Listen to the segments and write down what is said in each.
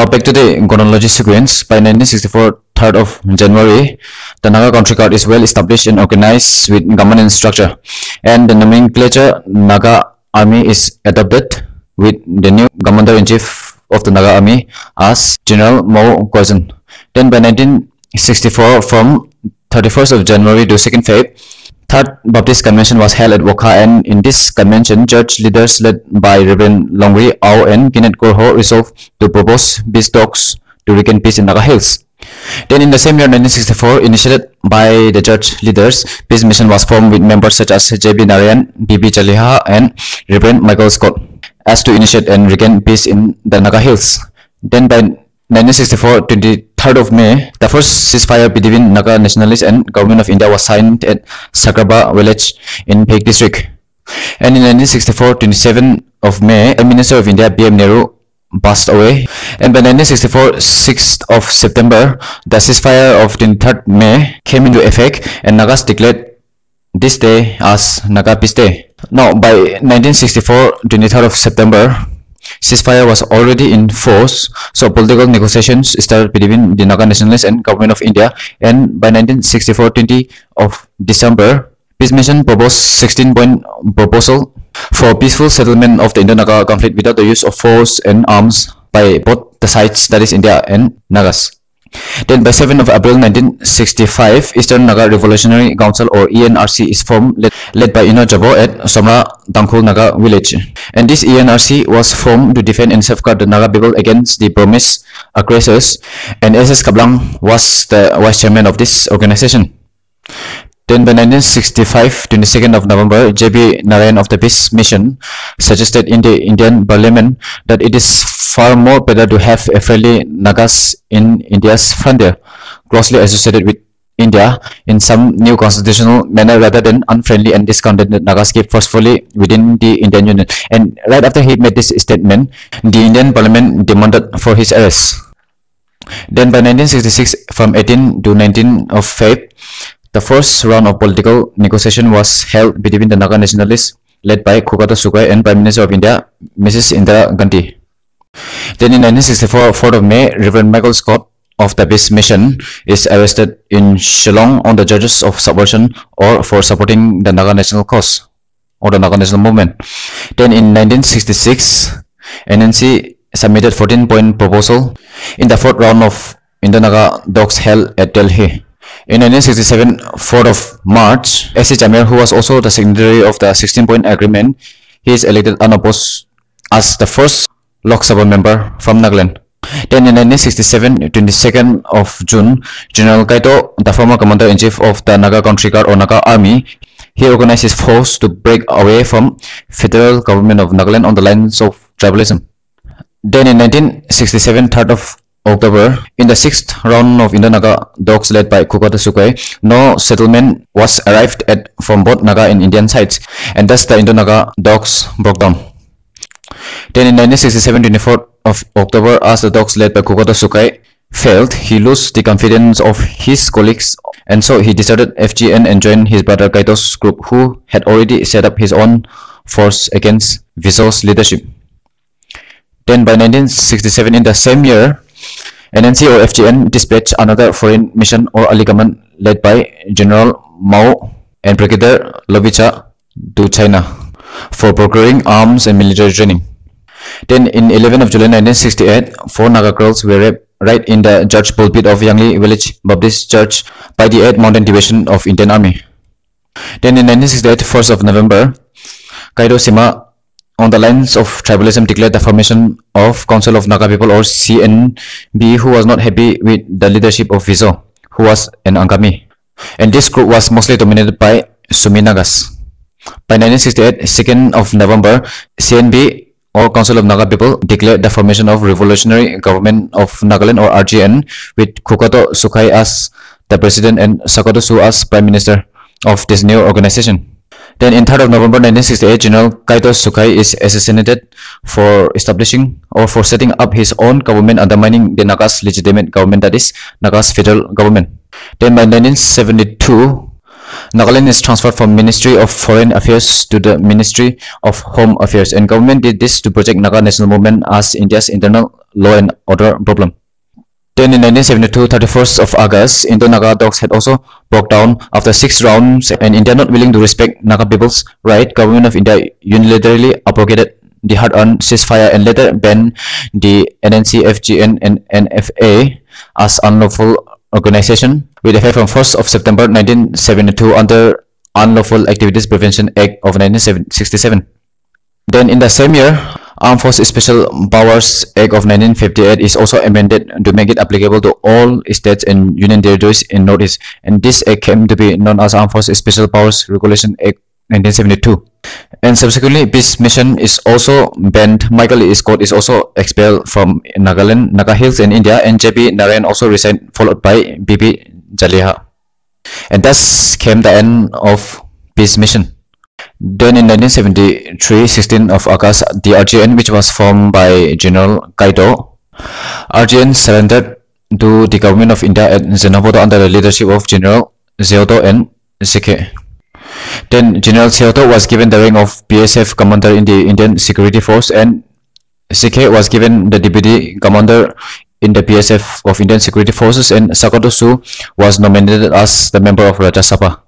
Now back to the chronology sequence. By 1964, 3rd of January, the Naga country guard is well established and organized with government structure, and the nomenclature Naga Army is adopted with the new commander-in-chief of the Naga Army as General Guozhen. Then by 1964, from 31st of January to 2nd Feb, Third Baptist Convention was held at Wokha and in this convention, church leaders led by Reverend Longri Ao and Kenneth Kerhuo resolved to propose peace talks to regain peace in Naga Hills. Then in the same year 1964, initiated by the church leaders, peace mission was formed with members such as J.P. Narayan, B.P. Chaliha and Reverend Michael Scott as to initiate and regain peace in the Naga Hills. Then by 1964, 23rd of May, the first ceasefire between Naga nationalists and government of India was signed at Sakraba village in Phek district. And in 1964, 27 of May, a Minister of India, B.M. Nehru, passed away. And by 1964, 6th of September, the ceasefire of 23rd May came into effect and Nagas declared this day as Naga Peace Day. Now, by 1964, 23rd of September, ceasefire was already in force, so political negotiations started between the Naga nationalists and government of India. And by 1964, 20 of December, peace mission proposed 16-point proposal for peaceful settlement of the Indo-Naga conflict without the use of force and arms by both the sides, that is India and Nagas. Then by 7th of April 1965, Eastern Naga Revolutionary Council or ENRC is formed led, led by Ino Jabo at Somra Tangkhul Naga village. And this ENRC was formed to defend and safeguard the Naga people against the Burmese aggressors and SS Khaplang was the vice chairman of this organization. Then by 1965, 22nd of November, J.P. Narayan of the Peace Mission suggested in the Indian Parliament that it is far more better to have a friendly Nagas in India's frontier, closely associated with India in some new constitutional manner rather than unfriendly and discontented Nagas kept forcefully within the Indian Union. And right after he made this statement, the Indian Parliament demanded for his arrest. Then by 1966, from 18 to 19 of Feb, the first round of political negotiation was held between the Naga nationalists led by Kughato Sukhai and Prime Minister of India, Mrs. Indira Gandhi. Then in 1964, 4th of May, Reverend Michael Scott of the Peace Mission is arrested in Shillong on the charges of subversion or for supporting the Naga national cause or the Naga national movement. Then in 1966, NNC submitted 14-point proposal in the fourth round of Indo-Naga talks held at Delhi. In 1967, 4th of March, S.C. Jamir, who was also the signatory of the 16-point agreement, he is elected unopposed as the first Lok Sabha member from Nagaland. Then in 1967, 22nd of June, General Kaito, the former commander-in-chief of the Naga Country Guard or Naga Army, he organized his force to break away from federal government of Nagaland on the lines of tribalism. Then in 1967, 3rd of October, in the sixth round of Indo-Naga talks led by Kughato Sukhai, no settlement was arrived at from both Naga and Indian sides, and thus the Indo-Naga talks broke down. Then in 1967, 24th of October, as the talks led by Kughato Sukhai failed, he lost the confidence of his colleagues, and so he deserted FGN and joined his brother Kaito's group, who had already set up his own force against Phizo's leadership. Then by 1967, in the same year, NNC or FGN dispatched another foreign mission or alignment led by General Mao and Brigadier Lovicha to China for procuring arms and military training. Then in 11 of July 1968, four Naga girls were raped right in the church pulpit of Yangli Village Baptist Church by the 8th Mountain Division of Indian Army. Then in 1968, 1st of November, Kaido Sima on the lines of tribalism declared the formation of Council of Naga People or CNP who was not happy with the leadership of Phizo, who was an Angami. And this group was mostly dominated by Sumi Nagas. By 1968, 2nd of November, CNP or Council of Naga People declared the formation of Revolutionary Government of Nagaland or RGN with Kughato Sukhai as the president and Scato Swu as prime minister of this new organization. Then in 3rd of November 1968, General Kaito Sukhai is assassinated for establishing or for setting up his own government undermining the Naga's legitimate government that is Naga's federal government. Then by 1972, Nagaland is transferred from Ministry of Foreign Affairs to the Ministry of Home Affairs and government did this to protect Naga national movement as India's internal law and order problem. Then in 1972, 31st of August, Indo-Naga talks had also broke down after six rounds and India not willing to respect Naga people's right, government of India unilaterally abrogated the hard-earned ceasefire and later banned the NNC, FGN and NFA as unlawful organization with effect from 1st of September 1972 under Unlawful Activities Prevention Act of 1967. Then in the same year, Armed Forces Special Powers Act of 1958 is also amended to make it applicable to all states and union territories in Northeast, and this act came to be known as Armed Forces Special Powers Regulation Act 1972. And subsequently, peace mission is also banned. Michael. Scott is also expelled from Nagaland, Naga Hills in India, and J.P. Narayan also resigned, followed by B.P. Chaliha. And thus came the end of peace mission. Then in 1973, 16 of August, the RGN, which was formed by General Kaido, RGN surrendered to the government of India at Zunheboto under the leadership of General Seoto and Seke. Then General Seoto was given the rank of PSF commander in the Indian Security Force and Seke was given the deputy commander in the PSF of Indian Security Forces and Scato Swu was nominated as the member of Rajya Sabha.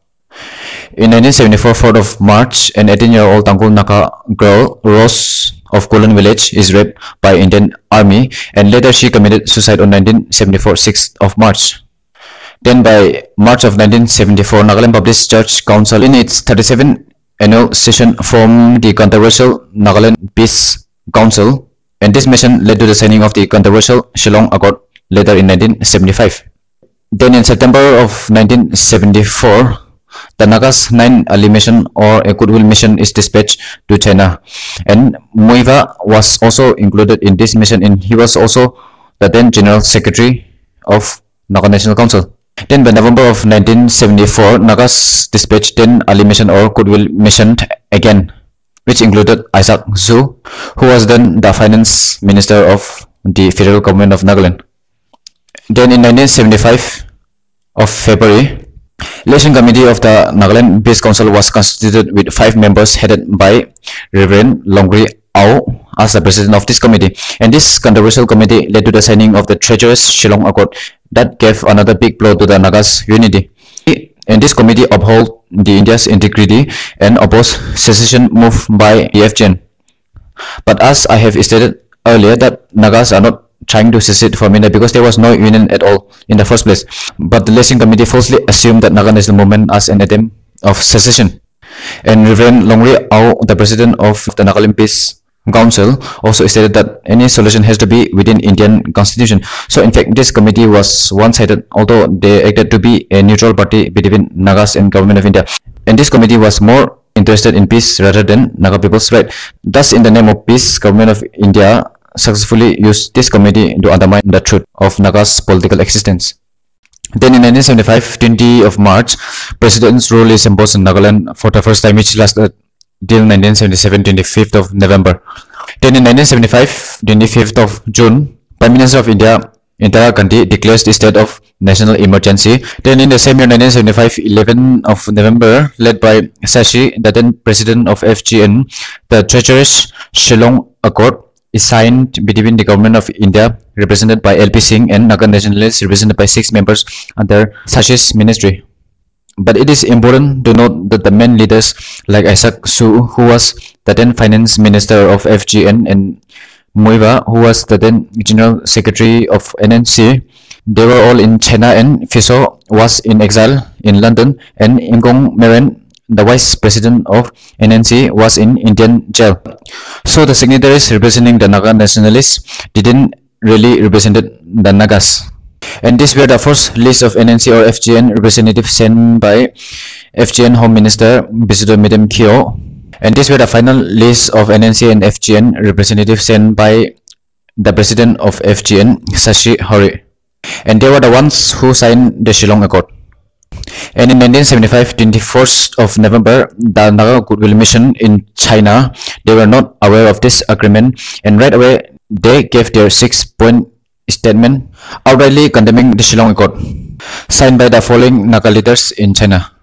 In 1974, 4th of March, an 18-year-old Tangkhul Naga girl, Rose of Kulan village, is raped by Indian army and later she committed suicide on 1974, 6th of March. Then by March of 1974, Nagaland Baptist Church Council in its 37th annual session formed the controversial Nagaland Peace Council and this mission led to the signing of the controversial Shillong Accord later in 1975. Then in September of 1974, the Nagas 9 Ali mission or a goodwill mission is dispatched to China and Muivah was also included in this mission and he was also the then General Secretary of Naga National Council. Then by November of 1974, Nagas dispatched 10 Ali mission or goodwill mission again, which included Isak Swu, who was then the finance minister of the federal government of Nagaland. Then in 1975 of February, Election Committee of the Nagaland Peace Council was constituted with five members headed by Reverend Longri Ao as the president of this committee. And this controversial committee led to the signing of the treacherous Shillong Accord that gave another big blow to the Nagas unity. And this committee upheld the India's integrity and opposed secession move by EFGN. But as I have stated earlier that Nagas are not trying to secede from India because there was no union at all in the first place. But the Liaison Committee falsely assumed that Naga National Movement as an attempt of secession. And Reverend Longri Ao, the president of the Nagaland Peace Council also stated that any solution has to be within Indian constitution. So in fact, this committee was one-sided, although they acted to be a neutral party between Nagas and government of India. And this committee was more interested in peace rather than Naga people's right. Thus, in the name of peace, government of India successfully used this committee to undermine the truth of Naga's political existence. Then in 1975, 20 of March, President's rule is imposed in Nagaland for the first time, which lasted till 1977 25th of November. Then in 1975 25th of June, Prime Minister of India Indira Gandhi declares the state of national emergency. Then in the same year 1975 11 of November, led by Sashi, the then president of FGN, the treacherous Shillong Accord is signed between the government of India represented by LP Singh and Naga nationalists represented by six members under Shashi's ministry. But it is important to note that the main leaders like Isak Swu, who was the then finance minister of FGN, and Muivah, who was the then general secretary of NNC, they were all in China and Phizo was in exile in London and Ingong Meren, the vice president of NNC, was in Indian jail. So the signatories representing the Naga nationalists didn't really represent the Nagas. And these were the first list of NNC or FGN representatives sent by FGN Home Minister Bisuto Midem Kyo. And these were the final list of NNC and FGN representatives sent by the president of FGN, Shashi Hori. And they were the ones who signed the Shillong Accord. And in 1975, 21st of November, the Naga Goodwill Mission in China, they were not aware of this agreement and right away they gave their six-point statement outrightly condemning the Shillong Accord, signed by the following Naga leaders in China.